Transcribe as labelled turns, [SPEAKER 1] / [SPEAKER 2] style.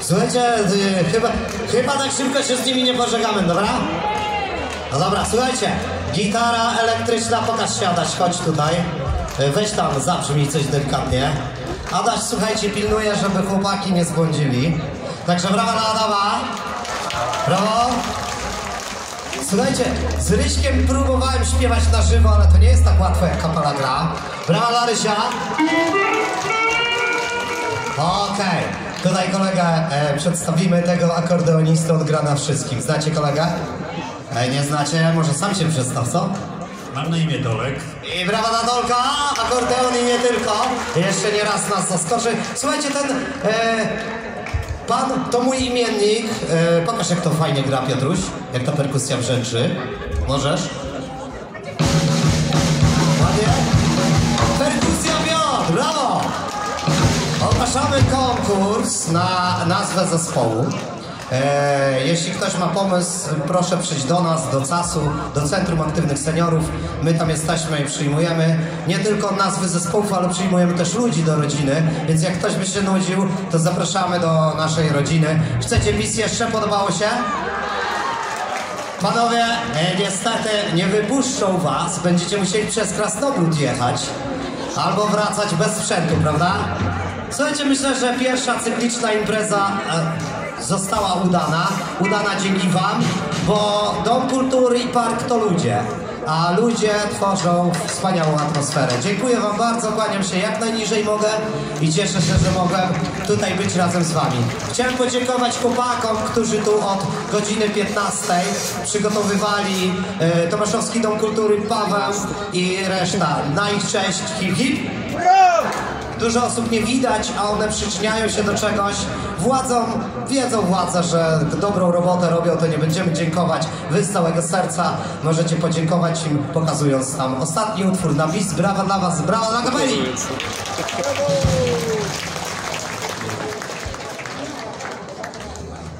[SPEAKER 1] Słuchajcie, y, chyba, chyba tak szybko się z nimi nie pożegamy, dobra? No dobra, słuchajcie, gitara elektryczna, pokaż się Adaś, chodź tutaj. Y, Weź tam, zabrzmij coś delikatnie. Adaś, słuchajcie, pilnuje, żeby chłopaki nie zbłądzili. Także brawa dla Adama. Brawo. Słuchajcie, z Ryśkiem próbowałem śpiewać na żywo, ale to nie jest tak łatwo jak kapela gra. Brawa dla Rysia. Okej, tutaj kolega e, przedstawimy tego akordeonistę, on gra na wszystkim. Znacie kolegę? Ej, nie znacie? Może sam się przedstaw, co?
[SPEAKER 2] Mam na imię Dolek.
[SPEAKER 1] I brawa na Dolka, akordeon i nie tylko. Jeszcze nie raz nas zaskoczy. Słuchajcie, ten e, pan to mój imiennik. E, pokaż jak to fajnie gra Piotruś, jak ta perkusja brzęczy. Możesz? Konkurs na nazwę zespołu. E, jeśli ktoś ma pomysł, proszę przyjść do nas, do CAS-u, do Centrum Aktywnych Seniorów. My tam jesteśmy i przyjmujemy nie tylko nazwy zespołów, ale przyjmujemy też ludzi do rodziny. Więc jak ktoś by się nudził, to zapraszamy do naszej rodziny. Chcecie bis jeszcze? Podobało się? Panowie, e, niestety nie wypuszczą was. Będziecie musieli przez Krasnogród jechać. Albo wracać bez sprzętu, prawda? Słuchajcie, myślę, że pierwsza cykliczna impreza e, została udana. Udana dzięki wam, bo Dom Kultury i Park to ludzie. A ludzie tworzą wspaniałą atmosferę. Dziękuję wam bardzo, kłaniam się jak najniżej mogę i cieszę się, że mogłem tutaj być razem z wami. Chciałem podziękować chłopakom, którzy tu od godziny 15 przygotowywali e, Tomaszowski Dom Kultury, Paweł i reszta. Na ich cześć hip hip. Dużo osób nie widać, a one przyczyniają się do czegoś. Władzom wiedzą władze, że dobrą robotę robią, to nie będziemy dziękować. Wy z całego serca możecie podziękować im, pokazując tam ostatni utwór na bis. Brawa dla was, brawa dla kapeli!